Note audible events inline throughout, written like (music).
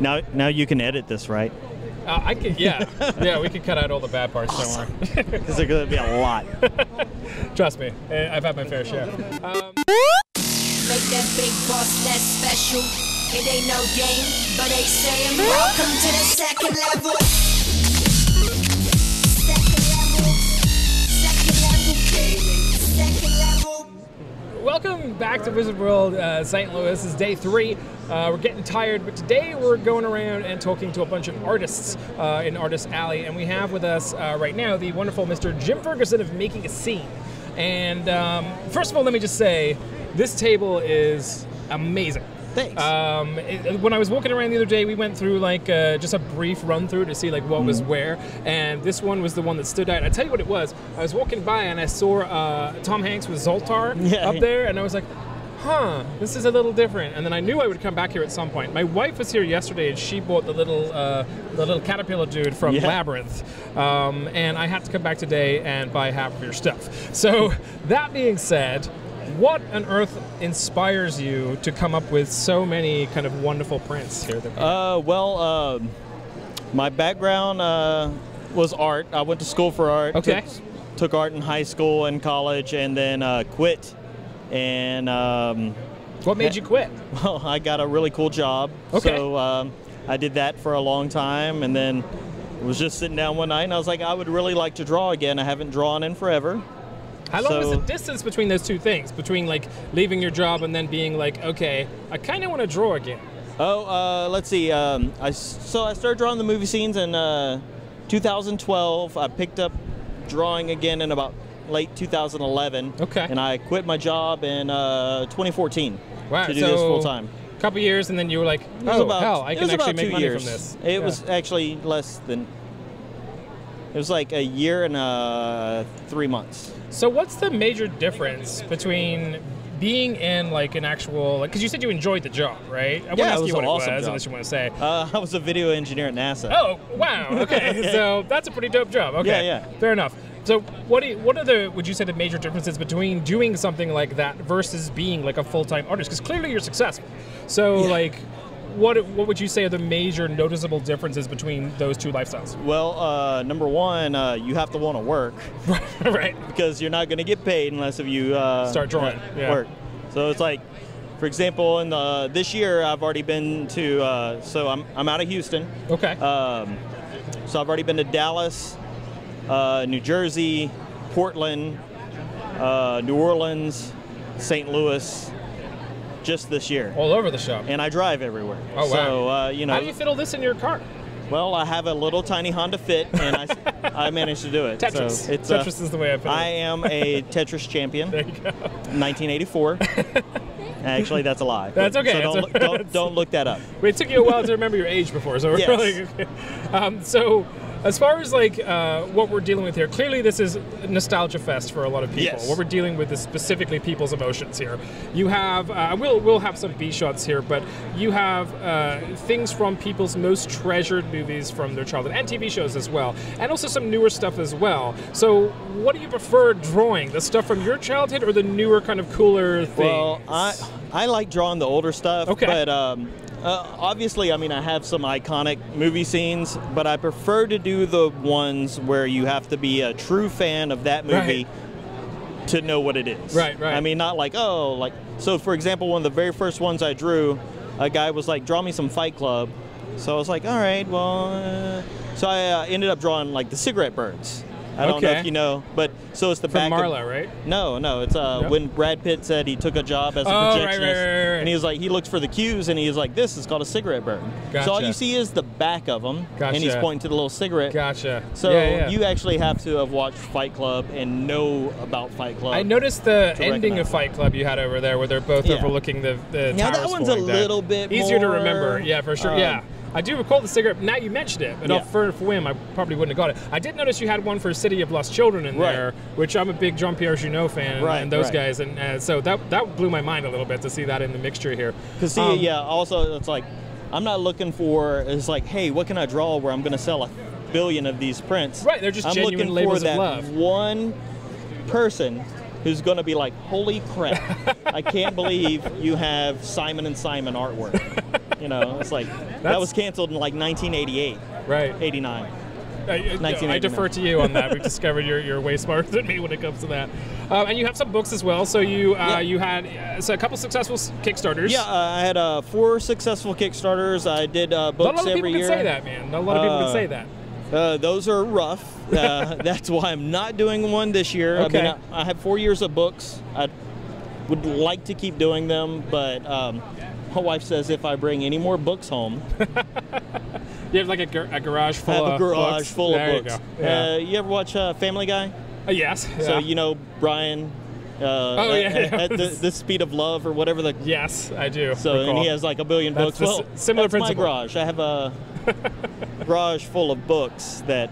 Now, now you can edit this, right? Uh, I could, yeah, (laughs) yeah. We could cut out all the bad parts. Don't worry. Because there's going to be a lot. (laughs) Trust me, eh, I've had my fair share. Um, Make that big boss less special. It ain't no game, but they saying welcome to the second level. Welcome back to Wizard World uh, St. Louis. This is day three. Uh, we're getting tired, but today we're going around and talking to a bunch of artists uh, in Artist Alley, and we have with us uh, right now the wonderful Mr. Jim Ferguson of Making a Scene. And um, first of all, let me just say, this table is amazing. Thanks. Um, it- when I was walking around the other day, we went through like uh, just a brief run through to see like what Mm. was where, and this one was the one that stood out. I tell you what it was. I was walking by and I saw uh, Tom Hanks with Zoltar (laughs) Yeah. up there, and I was like, "Huh, this is a little different." And then I knew I would come back here at some point. My wife was here yesterday, and she bought the little uh, the little caterpillar dude from Yeah. Labyrinth, um, and I had to come back today and buy half of your stuff. So (laughs) that being said. What on earth inspires you to come up with so many kind of wonderful prints here? That Uh, well, um, my background uh, was art. I went to school for art. Okay. Took, took art in high school and college, and then uh, quit. And um, what made you quit? (laughs) well, I got a really cool job. Okay. So um, I did that for a long time, and then was just sitting down one night, and I was like, I would really like to draw again. I haven't drawn in forever. How long was the distance between those two things? Between like leaving your job and then being like, okay, I kind of want to draw again. Oh, uh, let's see. Um, I so I started drawing the movie scenes in uh, 2012. I picked up drawing again in about late 2011. Okay. And I quit my job in uh, 2014 Wow. to do so this full time. A couple years, and then you were like, oh about, hell, I can actually make money years. from this. It Yeah. was actually less than. It was like a year and uh, three months. So what's the major difference between being in like an actual like because you said you enjoyed the job, right? I Yeah, it ask was you what an it awesome was job. unless you want to say. Uh, (laughs) I was a video engineer at NASA. Oh wow! Okay, (laughs) so that's a pretty dope job. Okay, Yeah, yeah. fair enough. So what do you, what are the would you say the major differences between doing something like that versus being like a full time artist? Because clearly you're successful. So Yeah. like, what what would you say are the major noticeable differences between those two lifestyles? Well, uh, number one, uh, you have to want to work. (laughs) right. because you're not going to get paid unless if you uh, Start drawing, yeah. work. So it's like, for example, in the this year I've already been to. Uh, so I'm I'm out of Houston. Okay. Um, so I've already been to Dallas, uh, New Jersey, Portland, uh, New Orleans, St. Louis, just this year. All over the shop. And I drive everywhere. Oh, wow. So uh, you know, How do you fit all this in your car? well, I have a little tiny Honda Fit, and I, (laughs) I managed to do it. Tetris. So it's, uh, Tetris is the way I put it. I am a (laughs) Tetris champion. there you go. 1984. (laughs) Actually, that's a lie. That's okay. So don't, It's- look- don't, don't look that up. It took you a while to remember your age before, so we're Yes. really. Um, so, as far as like uh, what we're dealing with here, clearly this is nostalgia fest for a lot of people. Yes. What we're dealing with is specifically people's emotions here. You have, uh, we'll we'll have some B shots here, but you have uh, things from people's most treasured movies from their childhood and TV shows as well, and also some newer stuff as well. So, what do you prefer drawing? The stuff from your childhood or the newer kind of cooler things? Well, I I like drawing the older stuff. Okay. But um, uh, obviously, I mean, I have some iconic movie scenes, but I prefer to do the ones where you have to be a true fan of that movie. To know what it is. Right, right. I mean, not like, oh, like, so for example, one of the very first ones I drew, a guy was like, draw me some Fight Club. So I was like, all right, well, uh, so I uh, ended up drawing like the cigarette burns. I don't know if you know, but so it's the from back of- Marla, right? no, no. It's uh, when Brad Pitt said he took a job as a Oh, projectionist, right, right, right. and he was like, he looks for the cues, and he's like, this is called a cigarette burn. So all you see is the back of him, and he's pointing to the little cigarette. Gotcha. So Yeah, yeah. you actually have to have watched Fight Club and know about Fight Club. I noticed the ending of Fight Club you had over there, where they're both Yeah. overlooking the the Now, that one's a down. little bit easier to remember. Yeah, for sure. um, yeah, I do recall the cigarette. Now you mentioned it, and Yeah. for, for whim, I probably wouldn't have got it. I did notice you had one for City of Lost Children in Right. there, which I'm a big Jean Pierre Jeunet fan, and- Right, and those right. guys, and uh, so that that blew my mind a little bit to see that in the mixture here. Because see, Um, yeah. Also, it's like I'm not looking for. It's like, hey, what can I draw where I'm going to sell a billion of these prints? Right, they're just I'm genuine looking labels for of that love. one person who's going to be like, holy crap! I can't (laughs) believe you have Simon and Simon artwork. You know, it's like that was canceled in like 1988, Right. 89. I, I- I defer to you on that. We've discovered you're, you're way smarter (laughs) than me when it comes to that. Um, and you have some books as well. So you uh, Yeah. you had uh, so a couple successful Kickstarters. Yeah, uh, I had uh, four successful Kickstarters. I did uh, Not a lot of people every can say that, man. Not a lot of people can Uh, say that. Uh, those are rough. Uh, (laughs) (laughs) that's why I'm not doing one this year. I Okay. mean, I, I have four years of books. I would like to keep doing them, but um, my wife says if I bring any more books home, (laughs) You have like a, gar- a garage I full have of a garage books. full there of books. You, go. Yeah. Uh, you ever watch uh, Family Guy? Uh, yes. So yeah. you know Brian. Uh, Oh, yeah, at, at the, the speed of love or whatever the Yes, I do. So and he has like a billion That's books. the well, similar that's my garage. I have a (laughs) garage full of books that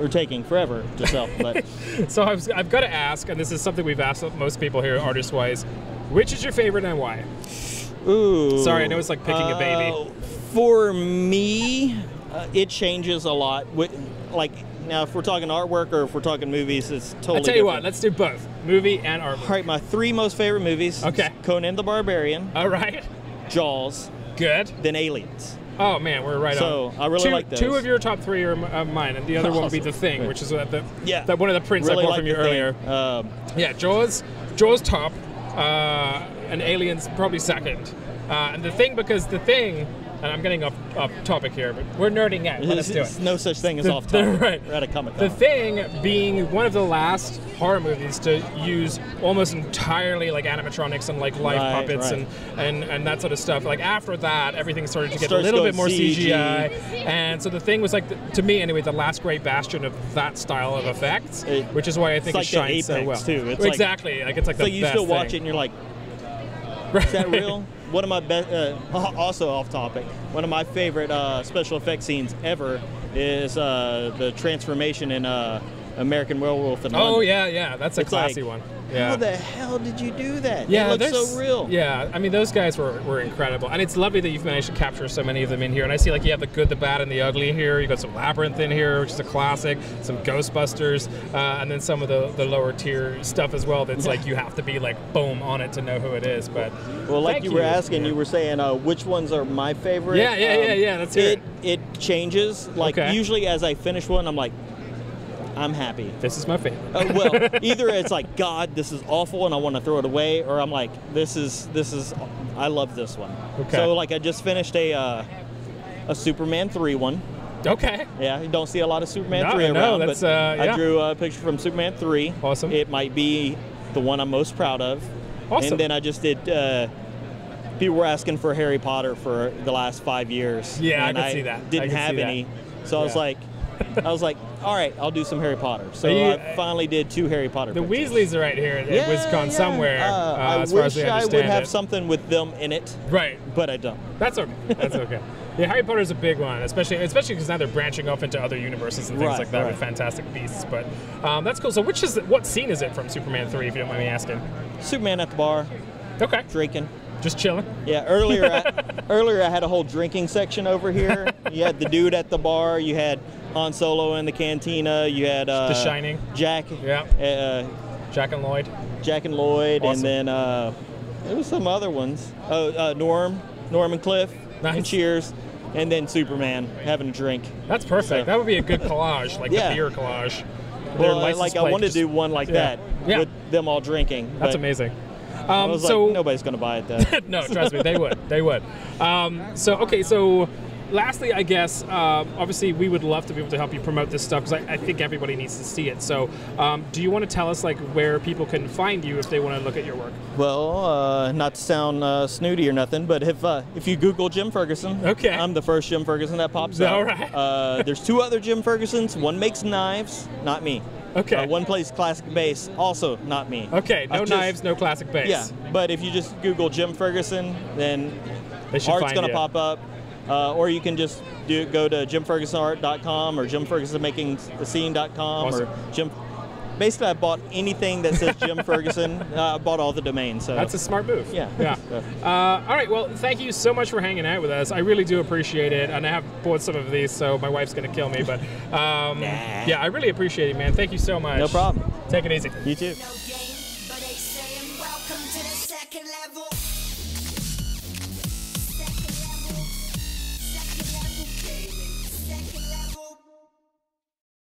are taking forever to sell. But (laughs) So I've, I've got to ask, and this is something we've asked most people here, artist wise, which is your favorite and why? Ooh, Sorry, I know it's like picking a baby. uh, For me, uh, it changes a lot. Like now, if we're talking artwork or if we're talking movies, it's totally. I'll tell you what, let's do both movie and art. All right, my three most favorite movies. Okay. Conan the Barbarian, All right, Jaws, good. then Aliens. Oh man, we're right So, on. I really two, like those. Two of your top three are uh, mine, and the other one would be The Thing, which is uh, the Yeah. that one of the prints really I bought like from you earlier. Um, Yeah, Jaws, Jaws top, uh, and Aliens probably second. Uh, and the thing because the thing, and I'm getting off, off topic here, but we're nerding out. Let us do it. There's no such thing as The- off the- (laughs) topic. right. We're at a Comic The Thing being one of the last horror movies to use almost entirely like animatronics and like live Right, puppets right. and, and and that sort of stuff. Like after that, everything started to get a little bit more CG. CGI, and so the Thing was like the, to me anyway the last great bastion of that style of effects, It- which is why I think like it the shines so well. too. It's exactly like, it's like So the you still watch it and you're like, (laughs) is that real? One of my best, uh, (laughs) also off topic, one of my favorite uh, special effect scenes ever is uh, the transformation in uh, American Werewolf in Oh yeah, yeah, that's a It's like, classy one. Yeah. How the hell did you do that? Yeah, it looks so real. Yeah, I mean those guys were, were incredible, and it's lovely that you've managed to capture so many of them in here. And I see like you have the good, the bad, and the ugly here. You've got some Labyrinth in here, which is a classic. Some Ghostbusters, uh, and then some of the, the lower tier stuff as well. That's like you have to be like boom on it to know who it is. But Well, like thank you were asking, Yeah. you were saying uh, which ones are my favorite. Yeah, yeah, yeah, yeah, let's it. It changes. Like Okay. usually, as I finish one, I'm like, I'm happy. This is my favorite. Uh, well, either it's like God, this is awful, and I want to throw it away, or I'm like, this is this is, I love this one. Okay. So like, I just finished a uh, a Superman three one. Okay. Yeah, you don't see a lot of Superman No, three no, around, that's, but uh, yeah. I drew a picture from Superman three. Awesome. It might be the one I'm most proud of. Awesome. And then I just did. Uh, people were asking for Harry Potter for the last five years. Yeah, I and could see that. I Didn't have see that. any, so I was like, (laughs) I was like, all right, I'll do some Harry Potter. So you- I finally did two Harry Potter. The pictures. Weasleys are right here at Yeah, WizCon yeah. somewhere, Uh, uh, I as far wish as I I would have it. something with them in it, Right. but I don't. That's okay. That's okay. Yeah, Harry Potter is a big one, especially especially because now they're branching off into other universes and things Right, like that with. Fantastic Beasts. But um, that's cool. So, which is what scene is it from Superman three? If you don't mind me asking. Superman at the bar, Okay, drinking. just chilling. Yeah, earlier I, (laughs) earlier I had a whole drinking section over here. You had the dude at the bar. You had Han Solo in the cantina. You had uh, The Shining. Jack. Yeah. Uh, Jack and Lloyd. Jack and Lloyd, Awesome. and then uh, there was some other ones. Oh, uh, Norm, Norm and Cliff, Nice. and Cheers, and then Superman having a drink. That's perfect. So- That would be a good collage, like Yeah. the beer collage. Well, like I just- to do one like Yeah. that Yeah. with them all drinking. That's amazing. I Um, was so like, nobody's gonna buy it though. (laughs) no, trust me, they would. They would. Um, so, okay, so lastly, I guess, uh, obviously, we would love to be able to help you promote this stuff because I, I think everybody needs to see it. So, um, do you want to tell us, like, where people can find you if they want to look at your work? Well, uh, not to sound uh, snooty or nothing, but if uh, if you Google Jim Ferguson, Okay. I'm the first Jim Ferguson that pops up. All right. Uh, there's two other Jim Fergusons. One makes knives, not me. Okay. Uh, one plays classic bass, also not me. Okay, no just- knives, no classic bass. Yeah, but if you just Google Jim Ferguson, then art's gonna you. pop up. Uh, or you can just do go to jimfergusonart.com or jimfergusonmakingthescene.com Awesome. or Jim. Basically, I bought anything that says Jim (laughs) Ferguson. Uh, I bought all the domains. So That's a smart move. Yeah. Yeah. (laughs) So- Uh, all right. Well, thank you so much for hanging out with us. I really do appreciate it. And I have bought some of these, so my wife's going to kill me. But um, (laughs) yeah, I really appreciate it, man. Thank you so much. No problem. Take it easy. you too.